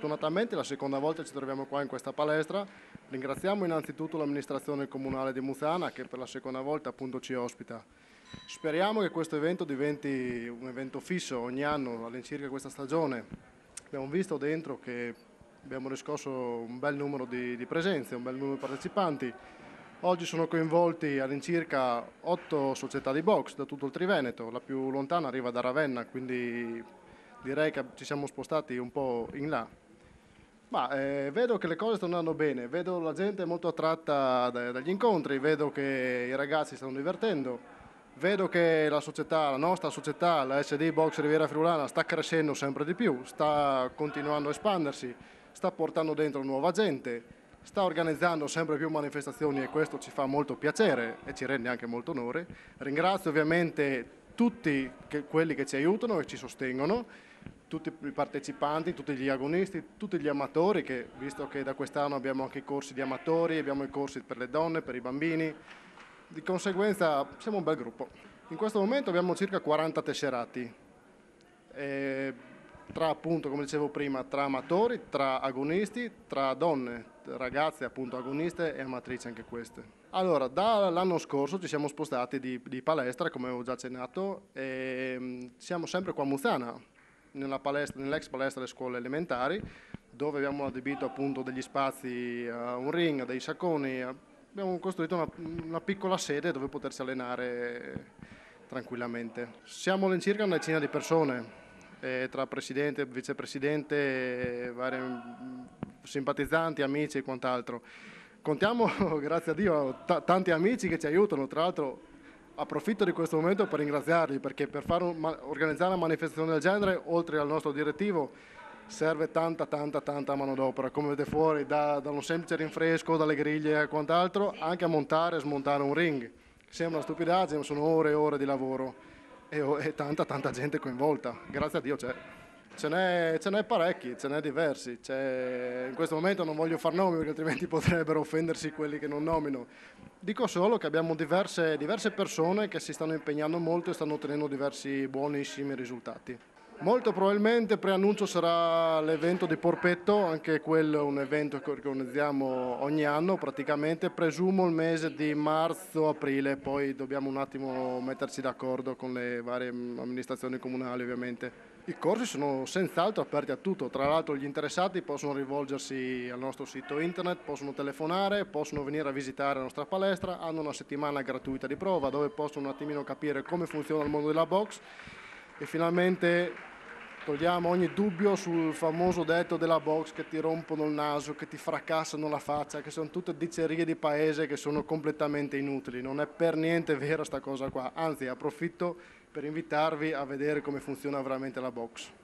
Fortunatamente la seconda volta ci troviamo qua in questa palestra. Ringraziamo innanzitutto l'amministrazione comunale di Muzana che per la seconda volta appunto ci ospita. Speriamo che questo evento diventi un evento fisso ogni anno all'incirca questa stagione. Abbiamo visto dentro che abbiamo riscosso un bel numero di, di presenze, un bel numero di partecipanti. Oggi sono coinvolti all'incirca otto società di box da tutto il Triveneto, la più lontana arriva da Ravenna, quindi direi che ci siamo spostati un po' in là. Ma eh, vedo che le cose stanno andando bene, vedo la gente molto attratta da, dagli incontri, vedo che i ragazzi stanno divertendo, vedo che la società, la nostra società, la SD Box Riviera Friulana sta crescendo sempre di più, sta continuando a espandersi, sta portando dentro nuova gente, sta organizzando sempre più manifestazioni e questo ci fa molto piacere e ci rende anche molto onore. Ringrazio ovviamente tutti che, quelli che ci aiutano e ci sostengono tutti i partecipanti, tutti gli agonisti, tutti gli amatori, che visto che da quest'anno abbiamo anche i corsi di amatori, abbiamo i corsi per le donne, per i bambini, di conseguenza siamo un bel gruppo. In questo momento abbiamo circa 40 tesserati, e tra appunto, come dicevo prima, tra amatori, tra agonisti, tra donne, ragazze appunto agoniste e amatrici anche queste. Allora, dall'anno scorso ci siamo spostati di, di palestra, come avevo già accennato, e mm, siamo sempre qua a Muzzana, nell'ex palestra, nell palestra delle scuole elementari, dove abbiamo adibito appunto degli spazi, uh, un ring, dei sacconi, abbiamo costruito una, una, piccola sede dove potersi allenare tranquillamente. Siamo all'incirca una decina di persone, eh, tra presidente, vicepresidente, vari mm, simpatizzanti, amici e quant'altro. Contiamo, grazie a Dio, tanti amici che ci aiutano, tra l'altro approfitto di questo momento per ringraziarli perché per un, organizzare una manifestazione del genere, oltre al nostro direttivo, serve tanta, tanta, tanta manodopera, come vedete fuori, da, da un semplice rinfresco, dalle griglie e quant'altro, anche a montare e smontare un ring. Sembra una stupidaggine, sono ore e ore di lavoro e, e tanta, tanta gente coinvolta. Grazie a Dio c'è. Ce n'è, ce n'è parecchi, ce n'è diversi. in questo momento non voglio far nomi perché altrimenti potrebbero offendersi quelli che non nomino. Dico solo che abbiamo diverse, diverse persone che si stanno impegnando molto e stanno ottenendo diversi buonissimi risultati. Molto probabilmente preannuncio sarà l'evento di Porpetto, anche quello è un evento che organizziamo ogni anno praticamente, presumo il mese di marzo-aprile, poi dobbiamo un attimo metterci d'accordo con le varie amministrazioni comunali ovviamente. I corsi sono senz'altro aperti a tutto, tra l'altro gli interessati possono rivolgersi al nostro sito internet, possono telefonare, possono venire a visitare la nostra palestra, hanno una settimana gratuita di prova dove possono un attimino capire come funziona il mondo della box e finalmente togliamo ogni dubbio sul famoso detto della box che ti rompono il naso, che ti fracassano la faccia, che sono tutte dicerie di paese che sono completamente inutili, non è per niente vera sta cosa qua, anzi approfitto per invitarvi a vedere come funziona veramente la box.